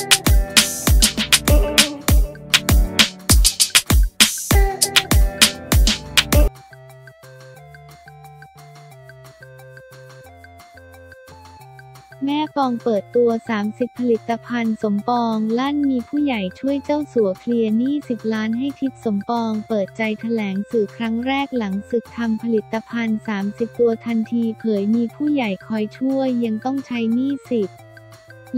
แม่ปองเปิดตัว 30 ผลิตภัณฑ์สมปองลั่นมีผู้ใหญ่ช่วยเจ้าสัวเคลียร์หนี้ 10 ล้านให้ทิศสมปองเปิดใจแถลงสื่อครั้งแรกหลังศึกทำผลิตภัณฑ์ 30 ตัวทันทีเผยมีผู้ใหญ่คอยช่วยยังต้องใช้หนี้ 10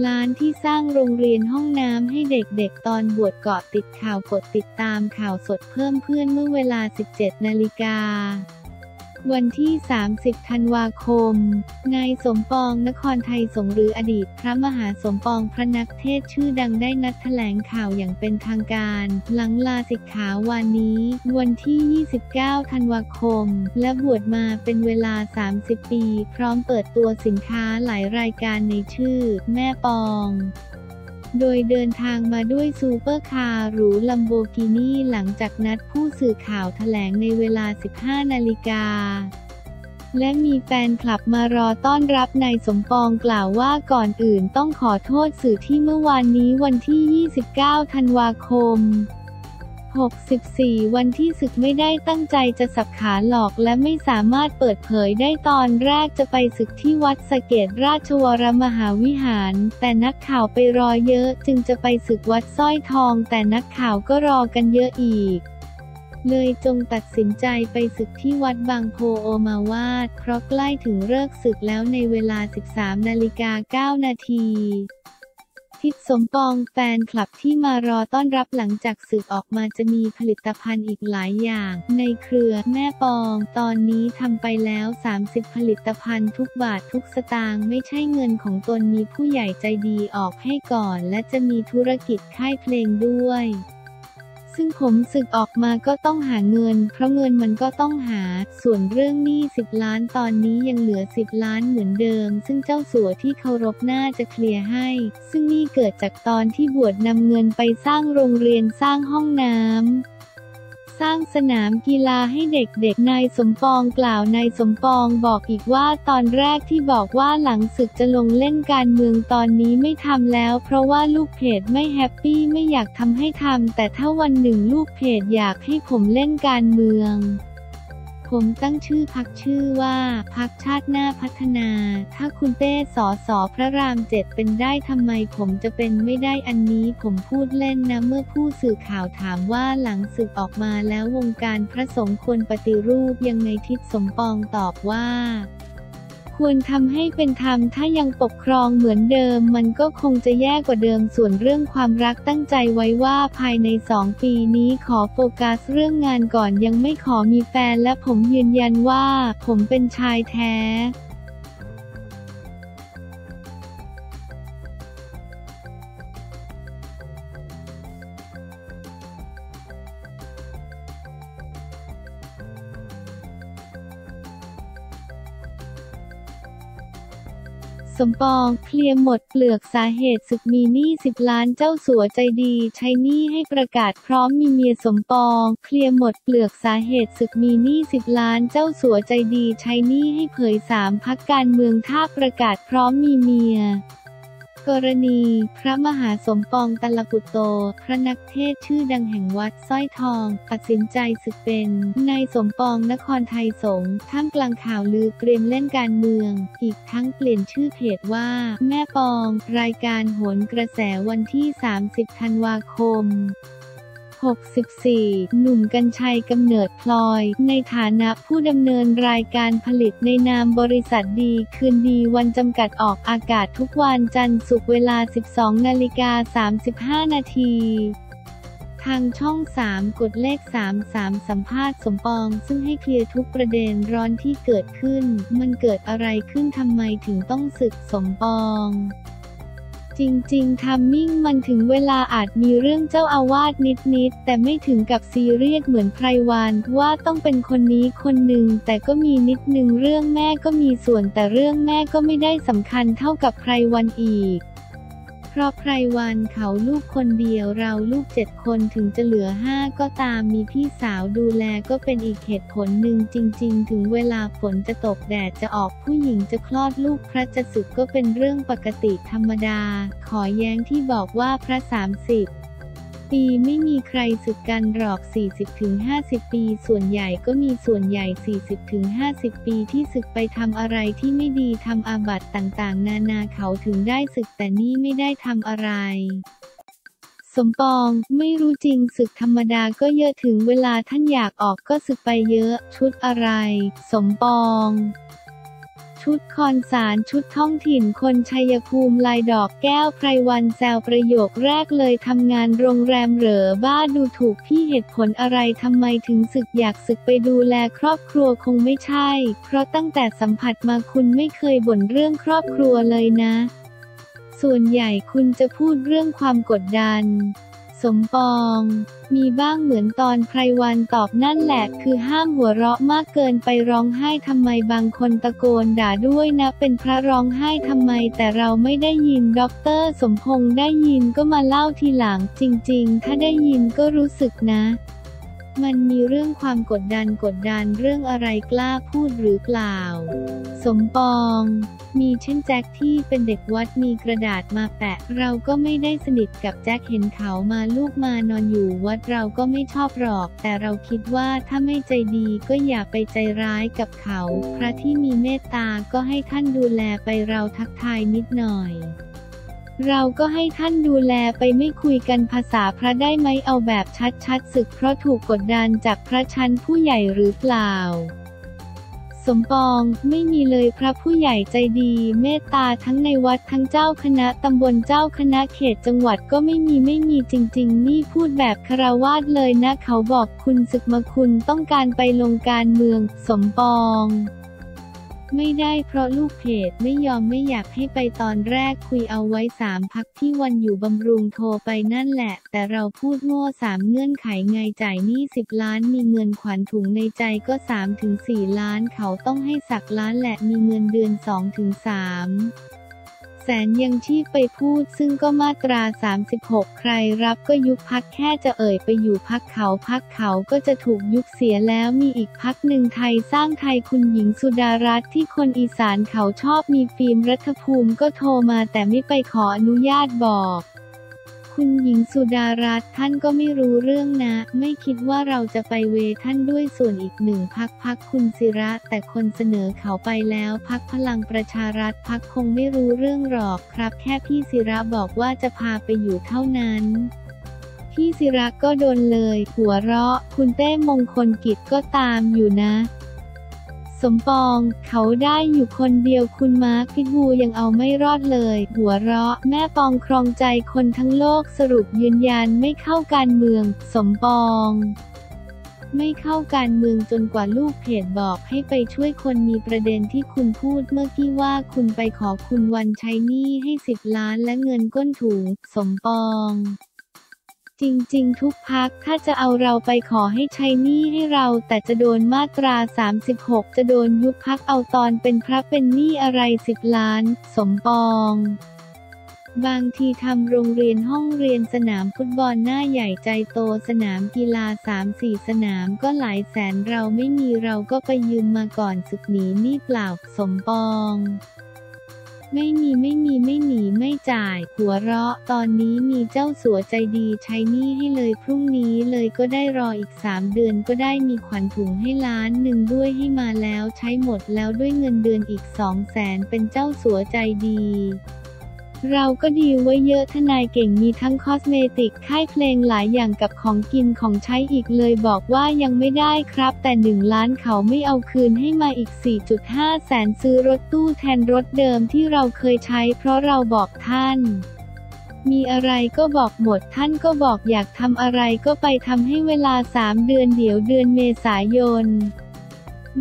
ล้านที่สร้างโรงเรียนห้องน้ำให้เด็กๆ ตอนบวชเกาะติดข่าวกดติดตามข่าวสดเพิ่มเพื่อนเมื่อเวลา 17 นาฬิกา วันที่ 30 ธันวาคม นายสมปองนครไทยสงหรืออดีต พระมหาสมปองพระนักเทศชื่อดังได้นัดแถลงข่าวอย่างเป็นทางการ หลังลาสิกขาวันนี้ วันที่ 29 ธันวาคม และบวชมาเป็นเวลา 30 ปี พร้อมเปิดตัวสินค้าหลายรายการในชื่อ แม่ปอง โดยเดินทางมาด้วยซูเปอร์คาร์หรูลัมโบกินีหลังจากนัดผู้สื่อข่าวแถลงในเวลา 15 นาฬิกาและมีแฟนคลับมารอต้อนรับนายสมปองกล่าวว่าก่อนอื่นต้องขอโทษสื่อที่เมื่อวานนี้วันที่ 29 ธันวาคม 64 วันที่สึกไม่ได้ตั้งใจจะสับขาหลอกและไม่สามารถเปิดเผยได้ตอนแรกจะไปสึกที่วัดสะเกดราชวรมหาวิหาร แต่นักข่าวไปรอเยอะจึงจะไปศึกวัดสร้อยทอง แต่นักข่าวก็รอกันเยอะอีกเลยจงตัดสินใจไปศึกที่วัดบางโพโอมาวาดเพราะใกล้ถึงเลิกศึกแล้วในเวลา 13 นาฬิกา 9 นาที ทิศสมปองแฟนคลับที่มารอต้อนรับหลังจากสึกออกมาจะมีผลิตภัณฑ์อีกหลายอย่าง ในเครือแม่ปอง ตอนนี้ทำไปแล้ว 30 ผลิตภัณฑ์ทุกบาททุกสตางค์ไม่ใช่เงินของตนมีผู้ใหญ่ใจดีออกให้ก่อน และจะมีธุรกิจค่ายเพลงด้วย ซึ่งผมศึกออกมาก็ต้องหาเงิน เพราะเงินมันก็ต้องหา ส่วนเรื่องหนี้ 10 ล้านตอนนี้ยังเหลือ 10 ล้านเหมือนเดิม ซึ่งเจ้าสัวที่เคารพน่าจะเคลียร์ให้ ซึ่งนี่เกิดจากตอนที่บวชนำเงินไปสร้างโรงเรียนสร้างห้องน้ำ สร้างสนามกีฬาให้เด็กๆ นายสมปองกล่าวนายสมปองบอกอีกว่าตอนแรกที่บอกว่าหลังศึกจะลงเล่นการเมืองตอนนี้ไม่ทำแล้ว เพราะว่าลูกเพจไม่แฮปปี้ไม่อยากทำให้ทำแต่ถ้าวันหนึ่งลูกเพจอยากให้ผมเล่นการเมือง ผมตั้งชื่อพักชื่อว่าพักชาติหน้าพัฒนา ถ้าคุณเต้สอสอพระรามเจ็ดเป็นได้ทำไมผมจะเป็นไม่ได้อันนี้ผมพูดเล่นนะเมื่อผู้สื่อข่าวถามว่าหลังศึกออกมาแล้ววงการพระสงฆ์ควรปฏิรูปยังไงทิศสมปองตอบว่า ควรทำให้เป็นธรรมถ้ายังปกครองเหมือนเดิม มันก็คงจะแย่กว่าเดิมส่วนเรื่องความรักตั้งใจไว้ว่าภายใน 2 ปีนี้ขอโฟกัสเรื่องงานก่อนยังไม่ขอมีแฟนและผมยืนยันว่า ผมเป็นชายแท้ สมปองเคลียร์หมดเปลือกสาเหตุศึกมีหนี้สิบล้านเจ้าสัวใจดี ใช้หนี้ให้ประกาศพร้อมมีเมียสมปอง เคลียร์หมดเปลือกสาเหตุศึกมีหนี้สิบล้านเจ้าสัวใจดี ใช้หนี้ให้เผยสามพักการเมืองท่าประกาศพร้อมมีเมีย กรณี พระมหาสมปองตัลปุตโต พระนักเทศชื่อดังแห่งวัดสร้อยทอง ตัดสินใจศึกเป็นนายสมปองนครไทยสงฆ์ท่ามกลางข่าวลือเตรียมเล่นการเมือง อีกทั้งเปลี่ยนชื่อเพจว่า แม่ปอง รายการโหนกระแสวันที่ 30 ธันวาคม 64 หนุ่มกัญชัยกำเนิดพลอย ในฐานะผู้ดำเนินรายการผลิตในนามบริษัทดี คืนดีวันจำกัดออกอากาศทุกวันจันทร์ศุกร์เวลา 12นาฬิกา35 นาทีทางช่อง 3 กดเลข 33 สัมภาษณ์สมปอง ซึ่งให้เคลียร์ทุกประเด็นร้อนที่เกิดขึ้น มันเกิดอะไรขึ้นทำไมถึงต้องศึกสมปอง จริงๆ ทัมมิ่งมันถึงเวลาอาจมีเรื่องเจ้าอาวาสนิดๆ แต่ไม่ถึงกับซีเรียสเหมือนไพรวานว่าต้องเป็นคนนี้คนหนึ่ง แต่ก็มีนิดนึงเรื่องแม่ก็มีส่วนแต่เรื่องแม่ก็ไม่ได้สำคัญเท่ากับไพรวันอีก เพราะไพรวันเขาลูกคนเดียวเราลูกเจ็ดคนถึงจะเหลือห้าก็ตามมีพี่สาวดูแลก็เป็นอีกเหตุผลหนึ่งจริง ๆ ถึงเวลาฝนจะตกแดดจะออกผู้หญิงจะคลอดลูกพระจะสึกก็เป็นเรื่องปกติธรรมดา ขอแย้งที่บอกว่าพระสามสิบ ปีไม่มีใครสึกกันหรอก 40-50 ปี ส่วนใหญ่ก็มีส่วนใหญ่ 40-50 ปีที่สึกไปทำอะไรที่ไม่ดีทำอาบัติต่างๆ นานาเขาถึงได้สึกแต่นี่ไม่ได้ทำอะไรสมปองไม่รู้จริงศึกธรรมดาก็เยอะถึงเวลาท่านอยากออกก็ศึกไปเยอะ ชุดอะไร สมปอง ชุดคอนสารชุดท้องถิ่นคนชัยภูมิลายดอกแก้วไพรวันแซวประโยคแรกเลยทำงานโรงแรมเหรอบ้าดูถูกพี่เหตุผลอะไรทำไมถึงศึกอยากศึกไปดูแลครอบครัวคงไม่ใช่ เพราะตั้งแต่สัมผัสมาคุณไม่เคยบ่นเรื่องครอบครัวเลยนะ ส่วนใหญ่คุณจะพูดเรื่องความกดดัน สมปอง มีบ้างเหมือนตอนไพรวัลย์ตอบนั่นแหละ คือห้ามหัวเราะมากเกินไปร้องไห้ทำไมบางคนตะโกนด่าด้วยนะ เป็นพระร้องไห้ทำไม แต่เราไม่ได้ยินด็อกเตอร์สมพงษ์ได้ยินก็มาเล่าทีหลัง จริง ๆ ถ้าได้ยินก็รู้สึกนะ มันมีเรื่องความกดดันกดดันเรื่องอะไรกล้าพูดหรือเปล่า สมปอง มีเช่นแจ็คที่เป็นเด็กวัดมีกระดาษมาแปะ เราก็ไม่ได้สนิทกับแจ็คเห็นเขามาลูกมานอนอยู่วัดเราก็ไม่ชอบหรอก แต่เราคิดว่าถ้าไม่ใจดีก็อย่าไปใจร้ายกับเขา พระที่มีเมตตาก็ให้ท่านดูแลไปเราทักทายนิดหน่อย เราก็ให้ท่านดูแลไปไม่คุยกันภาษาพระได้ไหมเอาแบบชัดๆศึกเพราะถูกกดดันจากพระชั้นผู้ใหญ่หรือเปล่า สมปองไม่มีเลยพระผู้ใหญ่ใจดี เมตตาทั้งในวัดทั้งเจ้าคณะตำบลเจ้าคณะเขตจังหวัดก็ไม่มีไม่มีจริง ๆ นี่พูดแบบคารวาสเลยนะเขาบอกคุณศึกมาคุณต้องการไปลงการเมือง สมปอง ไม่ได้เพราะลูกเพจไม่ยอมไม่อยากให้ไปตอนแรกคุยเอาไว้สามพักที่วันอยู่บำรุงโทรไปนั่นแหละ แต่เราพูดโง่สามเงื่อนไขไงจ่ายหนี้สิบล้านมีเงินขวัญถุงในใจก็สามถึงสี่ล้านเขาต้องให้สักล้านแหละมีเงินเดือนสองถึงสาม แสนยังชีพไปพูดซึ่งก็มาตรา 36 ใครรับก็ยุบพักแค่จะเอ่ยไปอยู่พักเขาพักเขาก็จะถูกยุบเสียแล้วมีอีกพักหนึ่งไทยสร้างไทยคุณหญิงสุดารัตน์ที่คนอีสานเขาชอบมีฟิล์มรัฐภูมิก็โทรมาแต่ไม่ไปขออนุญาตบอก คุณหญิงสุดารัตน์ท่านก็ไม่รู้เรื่องนะ ไม่คิดว่าเราจะไปเวท่านด้วยส่วนอีกหนึ่งพักพักคุณศิระ แต่คนเสนอเขาไปแล้วพักพลังประชารัฐพักคงไม่รู้เรื่องหรอกครับ แค่พี่ศิระบอกว่าจะพาไปอยู่เท่านั้นพี่ศิระก็โดนเลย หัวเราะ คุณเต้มงคลกิจก็ตามอยู่นะ สมปอง เขาได้อยู่คนเดียวคุณมาร์คพิทูยังเอาไม่รอดเลย หัวเราะ แม่ปองครองใจคนทั้งโลกสรุปยืนยันไม่เข้าการเมือง สมปองไม่เข้าการเมืองจนกว่าลูกเพจบอกให้ไปช่วยคนมีประเด็นที่คุณพูดเมื่อกี้ว่าคุณไปขอคุณวันใช้หนี้ให้สิบล้านและเงินก้นถุง สมปอง จริงๆ ทุกพักถ้าจะเอาเราไปขอให้ใช้นี้ให้เรา แต่จะโดนมาตรา 36 จะโดนยุบพักเอาตอนเป็นพระเป็นนี้อะไรสิบล้าน สมปองบางทีทำโรงเรียนห้องเรียนสนามฟุตบอลหน้าใหญ่ใจโตสนามกีฬา3-4สี่สนามก็หลายแสนเราไม่มีเราก็ไปยืมมาก่อนศึกหนีนี้เปล่าสมปอง ไม่มีไม่มีไม่หนีไม่จ่าย หัวเราะ ตอนนี้มีเจ้าสัวใจดีใช้หนี้ให้เลยพรุ่งนี้เลยก็ได้รออีกสามเดือนก็ได้มีขวัญถุงให้ล้านหนึ่งด้วยให้มาแล้วใช้หมดแล้วด้วยเงินเดือนอีกสองแสนเป็นเจ้าสัวใจดี เราก็ดีไว้เยอะทนายเก่งมีทั้งคอสเมติก ค่ายเพลงหลายอย่างกับของกินของใช้อีกเลยบอกว่ายังไม่ได้ครับ แต่หนึ่งล้านเขาไม่เอาคืนให้มาอีก 4.5 แสนซื้อรถตู้แทนรถเดิมที่เราเคยใช้ เพราะเราบอกท่านมีอะไรก็บอกหมดท่านก็บอกอยากทำอะไรก็ไปทำให้เวลา 3 เดือนเดี๋ยวเดือนเมษายน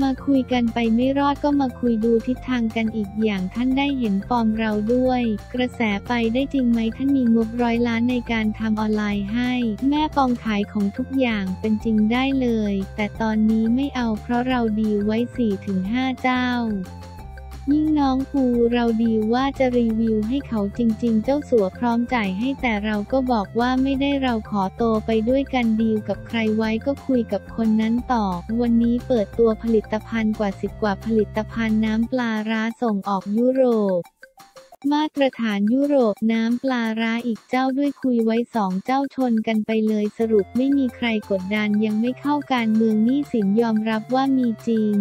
มาคุยกันไปไม่รอดก็มาคุยดูทิศทางกันอีกอย่างท่านได้เห็นฟอร์มเราด้วย กระแสไปได้จริงไหมท่านมีงบร้อยล้านในการทำออนไลน์ให้ แม่ปองขายของทุกอย่างเป็นจริงได้เลย แต่ตอนนี้ไม่เอาเพราะเราดีไว้ 4-5 เจ้า ยิ่งน้องภูเราดีว่าจะรีวิวให้เขาจริง ๆ เจ้าสัวพร้อมจ่ายให้แต่เราก็บอกว่าไม่ได้เราขอโตไปด้วยกันดีลกับใครไว้ก็คุยกับคนนั้นต่อ วันนี้เปิดตัวผลิตภัณฑ์กว่าสิบกว่าผลิตภัณฑ์น้ำปลาร้าส่งออกยุโรปมาตรฐานยุโรปน้ำปลาร้าอีกเจ้าด้วยคุยไว้สองเจ้าชนกันไปเลยสรุปไม่มีใครกดดันยังไม่เข้าการเมืองนี่สินยอมรับว่ามีจริง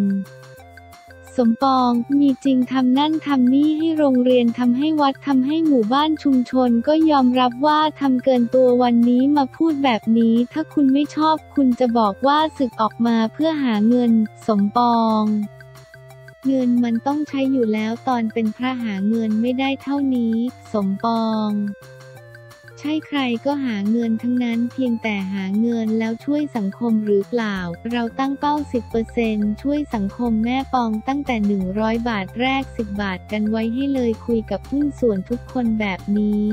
สมปอง มีจริงทำนั่นทำนี่ให้โรงเรียนทำให้วัดทำให้หมู่บ้านชุมชนก็ยอมรับว่าทำเกินตัววันนี้มาพูดแบบนี้ ถ้าคุณไม่ชอบคุณจะบอกว่าศึกออกมาเพื่อหาเงิน สมปองเงินมันต้องใช้อยู่แล้วตอนเป็นพระหาเงินไม่ได้เท่านี้ สมปอง ใช่ใครก็หาเงินทั้งนั้นเพียงแต่หาเงินแล้วช่วยสังคมหรือเปล่า เราตั้งเป้า 10%ช่วยสังคมแม่ปองตั้งแต่ 100 บาทแรก 10 บาทกันไว้ให้เลยคุยกับหุ้นส่วนทุกคนแบบนี้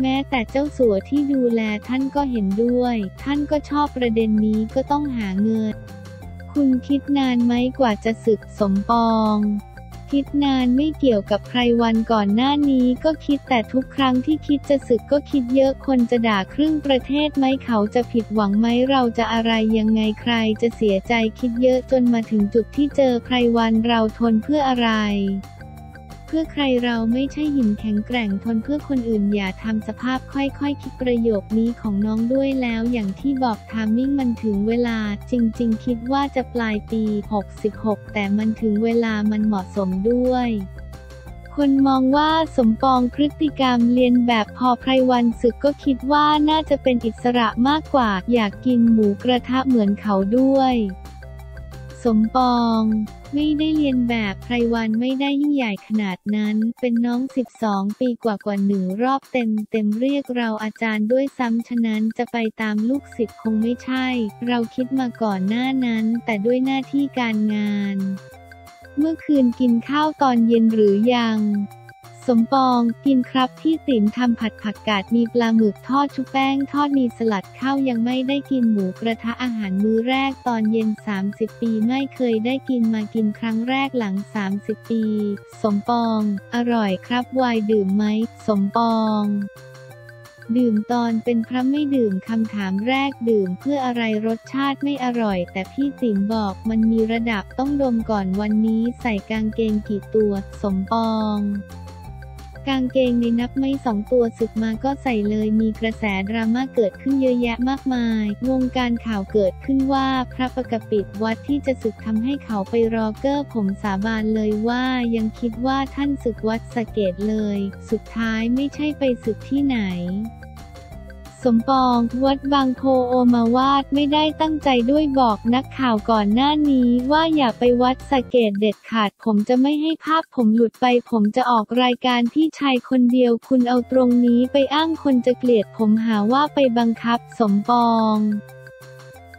แม้แต่เจ้าสัวที่ดูแลท่านก็เห็นด้วย ท่านก็ชอบประเด็นนี้ก็ต้องหาเงิน คุณคิดนานไหมกว่าจะศึกสมปอง คิดนานไม่เกี่ยวกับใครวันก่อนหน้านี้ก็คิดแต่ทุกครั้งที่คิดจะสึกก็คิดเยอะคนจะด่าครึ่งประเทศไหมเขาจะผิดหวังไหมเราจะอะไรยังไงใครจะเสียใจคิดเยอะจนมาถึงจุดที่เจอใครวันเราทนเพื่ออะไร เพื่อใครเราไม่ใช่หินแข็งแกร่งทนเพื่อคนอื่นอย่าทำสภาพค่อยๆคคิดประโยคนี้ของน้องด้วยแล้วอย่างที่บอกทามมิ่งมันถึงเวลาจริงๆ คิดว่าจะปลายปี 66 แต่มันถึงเวลามันเหมาะสมด้วยคนมองว่าสมปองพฤติกรรมเรียนแบบพอไพรวันศึกก็คิดว่าน่าจะเป็นอิสระมากกว่า อยากกินหมูกระทะเหมือนเขาด้วย สมปอง ไม่ได้เรียนแบบไพรวันไม่ได้ยิ่งใหญ่ขนาดนั้น เป็นน้อง 12 ปีกว่ากว่าหนึ่งรอบเต็มเต็มเรียกเราอาจารย์ด้วยซ้ำฉะนั้นจะไปตามลูกศิษย์คงไม่ใช่ เราคิดมาก่อนหน้านั้น แต่ด้วยหน้าที่การงาน เมื่อคืนกินข้าวตอนเย็นหรือยัง สมปองกินครับที่ติ๋มทำผัดผักกาดมีปลาหมึกทอดชุบแป้งทอดมีสลัดข้าวยังไม่ได้กินหมูกระทะอาหารมื้อแรกตอนเย็น 30 ปีไม่เคยได้กินมากินครั้งแรกหลัง 30 ปี สมปอง อร่อยครับวายดื่มไหม สมปองดื่มตอนเป็นพระไม่ดื่มคำถามแรกดื่มเพื่ออะไรรสชาติไม่อร่อย แต่พี่ติ๋มบอกมันมีระดับต้องดมก่อนวันนี้ใส่กางเกงกี่ตัว สมปอง กางเกงในนับไม่สองตัวศึกมาก็ใส่เลยมีกระแสดราม่าเกิดขึ้นเยอะแยะมากมาย วงการข่าวเกิดขึ้นว่าพระประกปิดวัดที่จะศึกทำให้เขาไปรอเกอร์ผมสาบานเลยว่ายังคิดว่าท่านศึกวัดสะเกตเลย สุดท้ายไม่ใช่ไปศึกที่ไหน สมปอง วัดบางโพโอมาวาดไม่ได้ตั้งใจด้วยบอกนักข่าวก่อนหน้านี้ว่าอย่าไปวัดสะเกตเด็ดขาดผมจะไม่ให้ภาพผมหลุดไป ผมจะออกรายการพี่ชายคนเดียวคุณเอาตรงนี้ไปอ้างคนจะเกลียดผมหาว่าไปบังคับสมปอง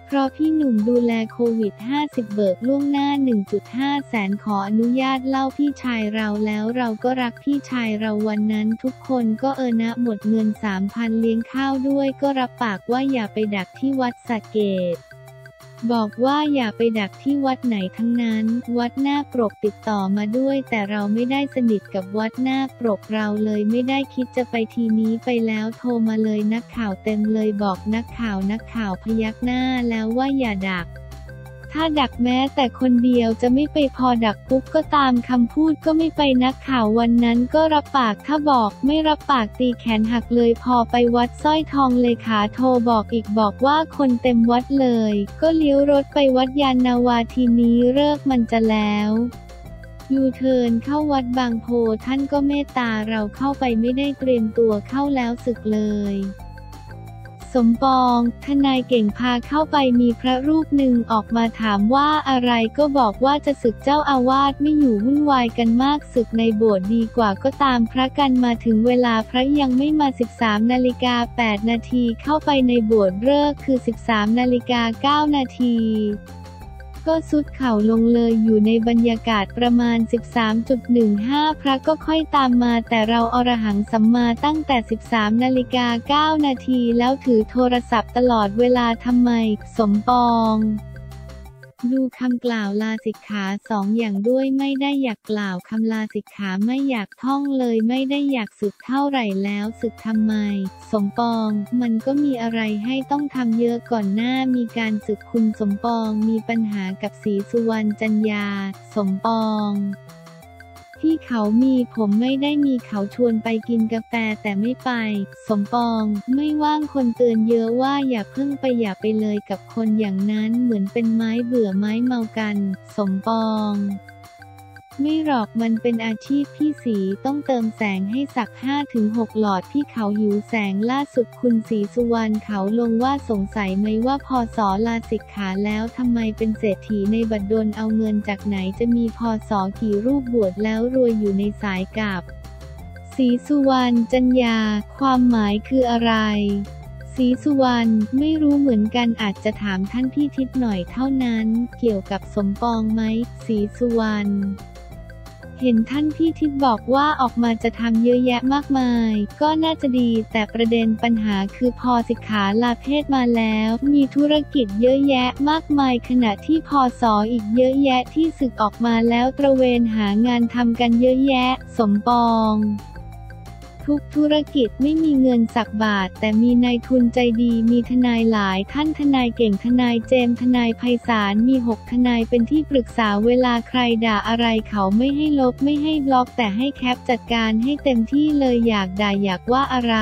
เพราะพี่หนุ่มดูแลโควิด 50 เบิกล่วงหน้า 1.5 แสนขออนุญาตเล่าพี่ชายเราแล้วเราก็รักพี่ชายเราวันนั้นทุกคนก็เออนะหมดเงิน 3,000 เลี้ยงข้าวด้วยก็รับปากว่าอย่าไปดักที่วัดสะเกด บอกว่าอย่าไปดักที่วัดไหนทั้งนั้น วัดหน้าปรกติดต่อมาด้วย แต่เราไม่ได้สนิทกับวัดหน้าปรกเราเลยไม่ได้คิดจะไปทีนี้ไปแล้วโทรมาเลยนักข่าวเต็มเลยบอกนักข่าวนักข่าวพยักหน้าแล้วว่าอย่าดัก ถ้าดักแม้แต่คนเดียวจะไม่ไปพอดักปุ๊บก็ตามคำพูดก็ไม่ไปนักข่าววันนั้นก็รับปากถ้าบอกไม่รับปากตีแขนหักเลยพอไปวัดสร้อยทองเลยขาโทรบอกอีกบอกว่าคนเต็มวัดเลย ก็เลี้ยวรถไปวัดยานนาวาทีนี้เลิกมันจะแล้วยูเทิร์นเข้าวัดบางโพท่านก็เมตตาเราเข้าไปไม่ได้เตรียมตัวเข้าแล้วศึกเลย มปอง ทนายเก่งพาเข้าไปมีพระรูปหนึ่งออกมาถามว่าอะไรก็บอกว่าจะศึกเจ้าอาวาสไม่อยู่วุ่นวายกันมากศึกในโบสถ์ดีกว่าก็ตามพระกันมาถึงเวลาพระยังไม่มา 13นาฬิกา8นาทีเข้าไปในโบสถ์เลิกคือ 13นาฬิกา9นาที ก็สุดเข่าลงเลยอยู่ในบรรยากาศประมาณ 13.15 พระก็ค่อยตามมาแต่เราอรหังสัมมาตั้งแต่ 13นาฬิกา9นาทีแล้วถือโทรศัพท์ตลอดเวลาทำไม สมปอง ดูคำกล่าวลาสิกขาสองอย่างด้วยไม่ได้อยากกล่าวคำลาสิกขาไม่อยากท่องเลยไม่ได้อยากสึกเท่าไหร่แล้วสึกทำไม สมปอง มันก็มีอะไรให้ต้องทำเยอะก่อนหน้ามีการสึกคุณสมปองมีปัญหากับสีสุวรรณจันยา สมปอง ที่เขามีผมไม่ได้มีเขาชวนไปกินกาแฟแต่ไม่ไป สมปองไม่ว่างคนเตือนเยอะว่าอย่าเพิ่งไปอย่าไปเลยกับคนอย่างนั้นเหมือนเป็นไม้เบื่อไม้เมากัน สมปอง ไม่หรอกมันเป็นอาชีพพี่สีต้องเติมแสงให้สัก 5-6 หลอดที่เขาหิวแสงล่าสุดคุณสีสุวรรณเขาลงว่าสงสัยไหมว่าพอสอลาสิกขาแล้วทำไมเป็นเศรษฐีในบัดดลเอาเงินจากไหนจะมีพอสอกี่รูปบวชแล้วรวยอยู่ในสายกับสีสุวรรณจัญญา ความหมายคืออะไรสีสุวรรณไม่รู้เหมือนกันอาจจะถามท่านพี่ทิศหน่อยเท่านั้น เกี่ยวกับสมปองไหมสีสุวรรณ เห็นท่านพี่ทิศบอกว่าออกมาจะทำเยอะแยะมากมาย ก็น่าจะดี แต่ประเด็นปัญหาคือพอสิกขาลาเพศมาแล้ว มีธุรกิจเยอะแยะมากมาย ขณะที่พอสออีกเยอะแยะที่ศึกออกมาแล้วตระเวนหางานทำกันเยอะแยะ สมปอง ทุกธุรกิจไม่มีเงินสักบาท แต่มีนายทุนใจดีมีทนายหลาย ท่านทนายเก่งทนายเจมทนายไพศาลมีหกทนายเป็นที่ปรึกษาเวลาใครด่าอะไรเขาไม่ให้ลบไม่ให้บล็อกแต่ให้แคปจัดการให้เต็มที่เลยอยากด่าอยากว่าอะไร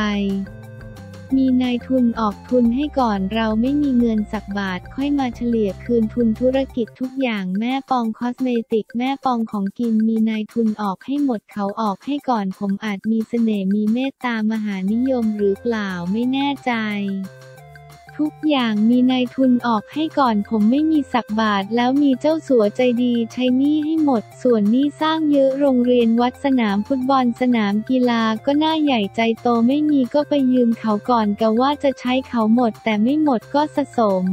มีนายทุนออกทุนให้ก่อนเราไม่มีเงินสักบาทค่อยมาเฉลี่ยคืนทุนธุรกิจทุกอย่างแม่ปองคอสเมติก แม่ปองของกินมีนายทุนออกให้หมดเขาออกให้ก่อนผมอาจมีเสน่ห์มีเมตตามหานิยมหรือเปล่าไม่แน่ใจ ทุกอย่างมีนายทุนออกให้ก่อนผมไม่มีสักบาท แล้วมีเจ้าสัวใจดีใช้หนี้ให้หมด ส่วนหนี้สร้างเยอะโรงเรียนวัดสนามฟุตบอลสนามกีฬาก็น่าใหญ่ใจโตไม่มีก็ไปยืมเขาก่อนกะว่าจะใช้เขาหมด แต่ไม่หมดก็สะสม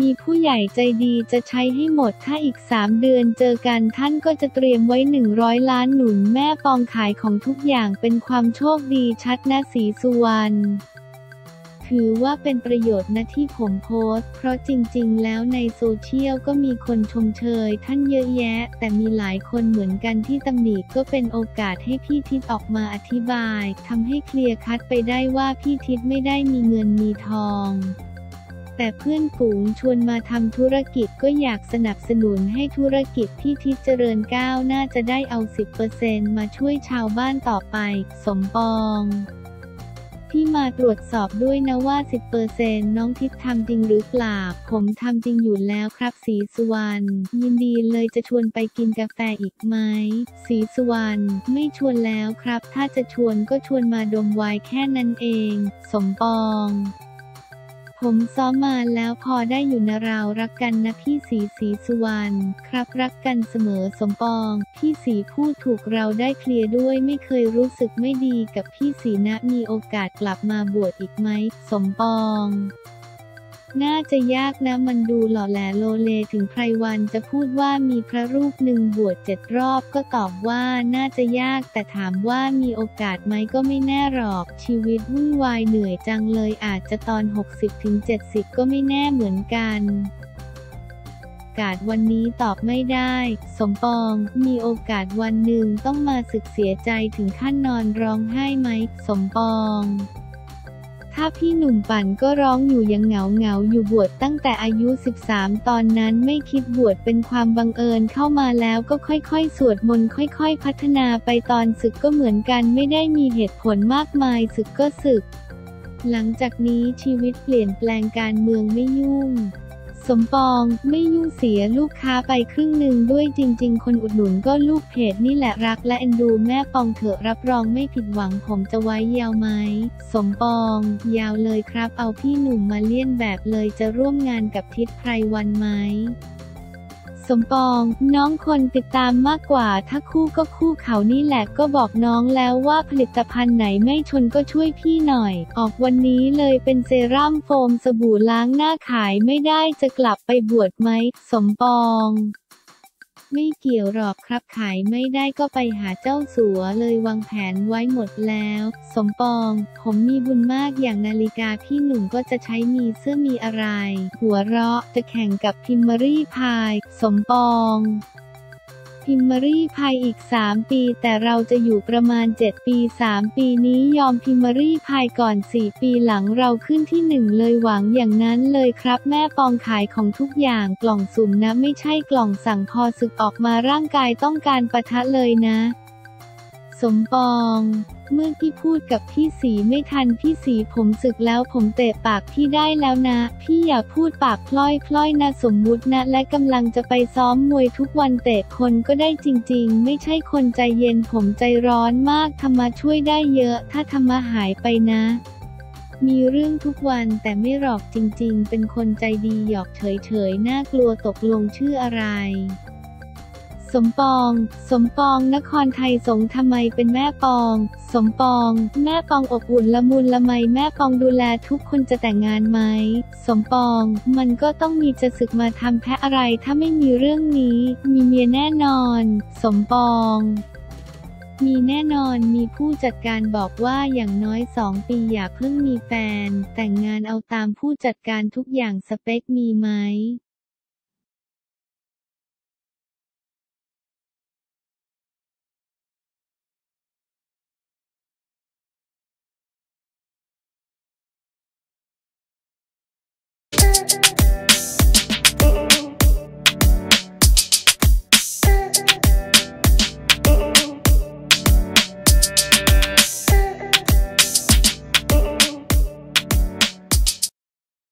มีผู้ใหญ่ใจดีจะใช้ให้หมดถ้าอีกสามเดือนเจอกันท่านก็จะเตรียมไว้หนึ่งร้อยล้านหนุนแม่ปองขายของทุกอย่างเป็นความโชคดีชัดนะสีสุวรรณ ถือว่าเป็นประโยชน์นะที่ผมโพสต์ เพราะจริงๆ แล้วในโซเชียลก็มีคนชมเชยท่านเยอะแยะ แต่มีหลายคนเหมือนกันที่ตำหนิก็เป็นโอกาสให้พี่ทิศออกมาอธิบายทำให้เคลียร์คัดไปได้ว่าพี่ทิศไม่ได้มีเงินมีทองแต่เพื่อนฝูงชวนมาทำธุรกิจก็อยากสนับสนุนให้ธุรกิจพี่ทิศเจริญก้าวน่าจะได้เอา 10%มาช่วยชาวบ้านต่อไป สมปอง ที่มาตรวจสอบด้วยนะว่า 10%น้องทิพย์ทำจริงหรือเปล่า ผมทำจริงอยู่แล้วครับสีสุวรรณ ยินดีเลยจะชวนไปกินกาแฟอีกไหม สีสุวรรณ ไม่ชวนแล้วครับ ถ้าจะชวนก็ชวนมาดมไวน์แค่นั้นเอง สมปอง ผมซ้อมมาแล้วพอได้อยู่นะเรารักกันนะพี่สีสีสุวรรณครับรักกันเสมอสมปอง พี่สีพูดถูกเราได้เคลียร์ด้วยไม่เคยรู้สึกไม่ดีกับพี่สีนะมีโอกาสกลับมาบวชอีกไหมสมปอง น่าจะยากนะมันดูหล่อแหลโลเลถึงไพรวันจะพูดว่ามีพระรูปหนึ่งบวชเจ็ดรอบก็ตอบว่าน่าจะยากแต่ถามว่ามีโอกาสไหมก็ไม่แน่หรอก ชีวิตวุ่นวายเหนื่อยจังเลยอาจจะตอน 60-70 ก็ไม่แน่เหมือนกันกาสวันนี้ตอบไม่ได้ สมปอง มีโอกาสวันหนึ่งต้องมาสึกเสียใจถึงขั้นนอนร้องไห้ไหม สมปอง ถ้าพี่หนุ่มปั่นก็ร้องอยู่ยังเหงาเหงาอยู่บวชตั้งแต่อายุ 13 ตอนนั้นไม่คิดบวชเป็นความบังเอิญเข้ามาแล้วก็ค่อยๆ สวดมนต์ค่อยๆ พัฒนาไปตอนศึกก็เหมือนกันไม่ได้มีเหตุผลมากมายศึกก็ศึก หลังจากนี้ชีวิตเปลี่ยนแปลงการเมืองไม่ยุ่ง สมปองไม่ยุ่งเสียลูกค้าไปครึ่งหนึ่งด้วยจริง ๆ คนอุดหนุนก็ลูกเพจนี่แหละรักและเอ็นดูแม่ปองเถอะรับรองไม่ผิดหวังผมจะไว้ยาวไหม สมปอง ยาวเลยครับเอาพี่หนุ่มมาเลี่ยนแบบเลยจะร่วมงานกับทิศไพรวันไหม สมปอง น้องคนติดตามมากกว่า ถ้าคู่ก็คู่เขานี่แหละก็บอกน้องแล้วว่าผลิตภัณฑ์ไหนไม่ชนก็ช่วยพี่หน่อย ออกวันนี้เลยเป็นเซรั่มโฟมสบู่ล้างหน้าขายไม่ได้จะกลับไปบวชไหม สมปอง ไม่เกี่ยวหรอกครับขายไม่ได้ก็ไปหาเจ้าสัวเลยวางแผนไว้หมดแล้ว สมปอง ผมมีบุญมากอย่างนาฬิกาพี่หนุ่มก็จะใช้มีเสื้อมีอะไร หัวเราะจะแข่งกับพิมมารี่พาย สมปอง พิมมรี่พายอีก 3 ปี แต่เราจะอยู่ประมาณ 7 ปี 3 ปีนี้ยอมพิมมรี่พายก่อน 4 ปีหลังเราขึ้นที่ 1 เลยหวังอย่างนั้นเลยครับ แม่ปองขายของทุกอย่างกล่องสุ่มนะ ไม่ใช่กล่องสั่งพอสึกออกมาร่างกายต้องการปะทะเลยนะ สมปอง เมื่อพี่พูดกับพี่สีไม่ทันพี่สีผมศึกแล้วผมเตะปากพี่ได้แล้วนะ พี่อย่าพูดปากพล่อยพล่อยนะสมมุตินะ และกำลังจะไปซ้อมมวยทุกวันเตะคนก็ได้จริง ๆ ไม่ใช่คนใจเย็นผมใจร้อนมากธรรมะช่วยได้เยอะ ถ้าธรรมะหายไปนะมีเรื่องทุกวันแต่ไม่หลอกจริงๆ เป็นคนใจดีหยอกเฉยๆ น่ากลัวตกลงชื่ออะไร สมปอง สมปอง นครไทยสงฆ์ทำไมเป็นแม่ปอง สมปอง แม่ปองอบอุ่นละมุนละไมแม่ปองดูแลทุกคนจะแต่งงานไหม สมปอง มันก็ต้องมีจะศึกมาทำแพ้อะไรถ้าไม่มีเรื่องนี้ มีเมียแน่นอน สมปองมีแน่นอนมีผู้จัดการบอกว่าอย่างน้อยสองปีอย่าเพิ่งมีแฟน แต่งงานเอาตามผู้จัดการทุกอย่างสเปคมีไหม